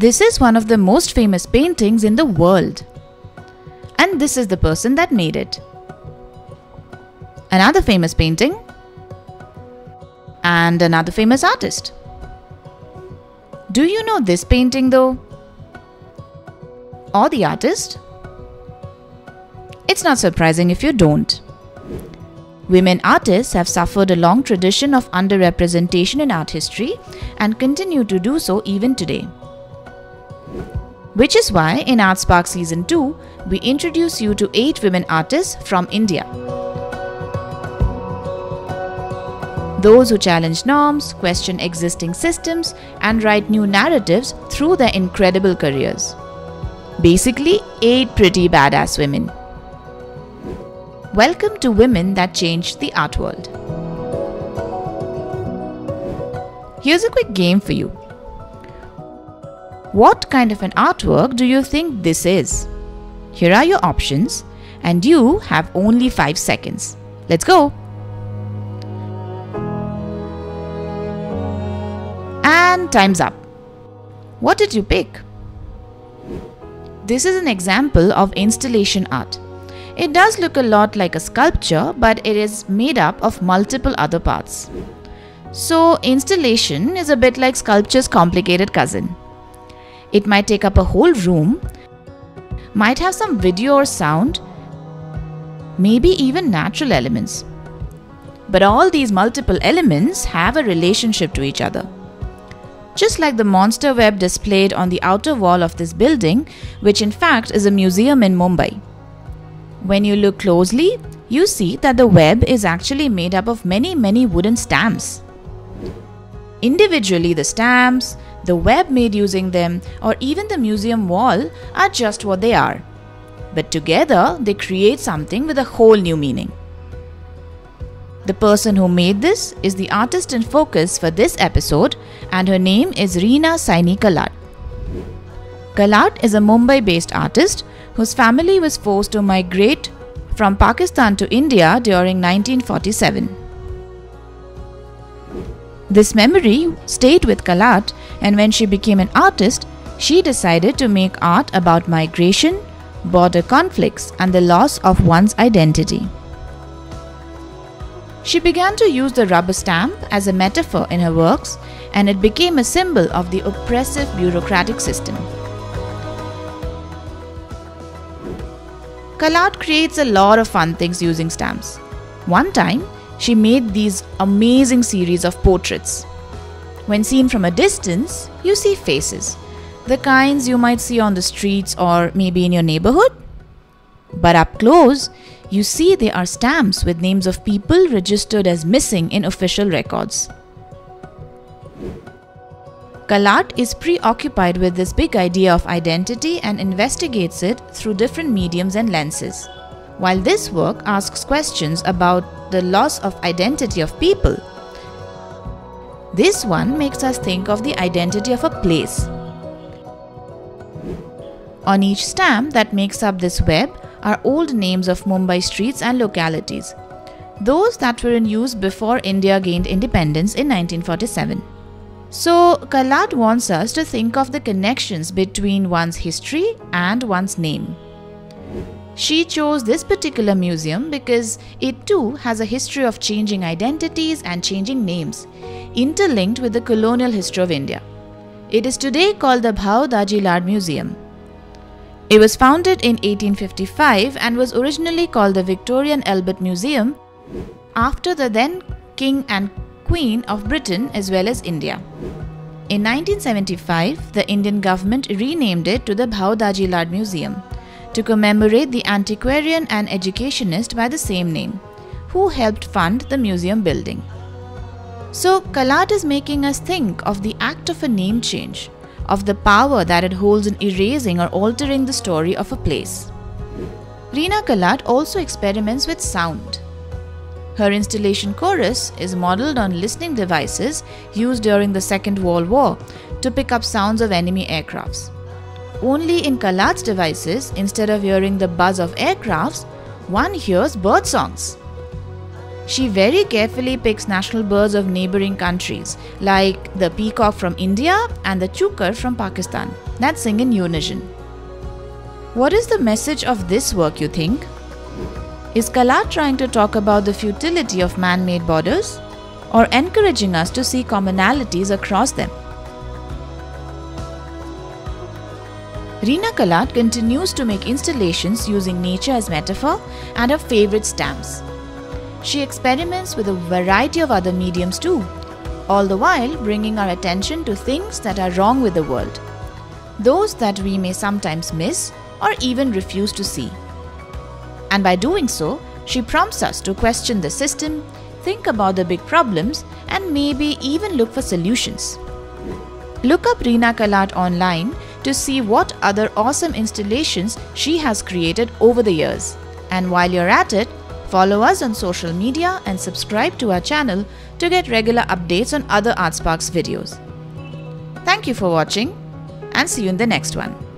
This is one of the most famous paintings in the world. And this is the person that made it. Another famous painting. And another famous artist. Do you know this painting though? Or the artist? It's not surprising if you don't. Women artists have suffered a long tradition of underrepresentation in art history and continue to do so even today. Which is why in ArtSpark Season 2, we introduce you to 8 women artists from India. Those who challenge norms, question existing systems, and write new narratives through their incredible careers. Basically, 8 pretty badass women. Welcome to Women That Changed the Art World. Here's a quick game for you. What kind of an artwork do you think this is? Here are your options, and you have only 5 seconds. Let's go! And time's up. What did you pick? This is an example of installation art. It does look a lot like a sculpture, but it is made up of multiple other parts. So, installation is a bit like sculpture's complicated cousin. It might take up a whole room, might have some video or sound, maybe even natural elements. But all these multiple elements have a relationship to each other. Just like the monster web displayed on the outer wall of this building, which in fact is a museum in Mumbai. When you look closely, you see that the web is actually made up of many, many wooden stamps. Individually, the stamps, the web made using them, or even the museum wall are just what they are. But together, they create something with a whole new meaning. The person who made this is the artist in focus for this episode, and her name is Reena Saini Kallat. Kallat is a Mumbai based artist whose family was forced to migrate from Pakistan to India during 1947. This memory stayed with Kallat, and when she became an artist, she decided to make art about migration, border conflicts, and the loss of one's identity. She began to use the rubber stamp as a metaphor in her works, and it became a symbol of the oppressive bureaucratic system. Kallat creates a lot of fun things using stamps. One time, she made these amazing series of portraits. When seen from a distance, you see faces, the kinds you might see on the streets or maybe in your neighborhood. But up close, you see they are stamps with names of people registered as missing in official records. Kallat is preoccupied with this big idea of identity and investigates it through different mediums and lenses. While this work asks questions about the loss of identity of people, this one makes us think of the identity of a place. On each stamp that makes up this web are old names of Mumbai streets and localities, those that were in use before India gained independence in 1947. So, Kallat wants us to think of the connections between one's history and one's name. She chose this particular museum because it too has a history of changing identities and changing names, interlinked with the colonial history of India. It is today called the Bhau Daji Lad Museum. It was founded in 1855 and was originally called the Victoria and Albert Museum after the then King and Queen of Britain as well as India. In 1975, the Indian government renamed it to the Bhau Daji Lad Museum to commemorate the antiquarian and educationist by the same name, who helped fund the museum building. So, Kallat is making us think of the act of a name change, of the power that it holds in erasing or altering the story of a place. Reena Kallat also experiments with sound. Her installation chorus is modeled on listening devices used during the Second World War to pick up sounds of enemy aircrafts. Only in Kallat's devices, instead of hearing the buzz of aircrafts, one hears bird songs. She very carefully picks national birds of neighboring countries like the peacock from India and the chukar from Pakistan that sing in unison. What is the message of this work, you think? Is Kallat trying to talk about the futility of man made borders? Or encouraging us to see commonalities across them? Reena Kallat continues to make installations using nature as metaphor and her favorite stamps. She experiments with a variety of other mediums too, all the while bringing our attention to things that are wrong with the world, those that we may sometimes miss or even refuse to see. And by doing so, she prompts us to question the system, think about the big problems, and maybe even look for solutions. Look up Reena Kallat online to see what other awesome installations she has created over the years. And while you're at it, follow us on social media and subscribe to our channel to get regular updates on other ArtSparks videos. Thank you for watching and see you in the next one.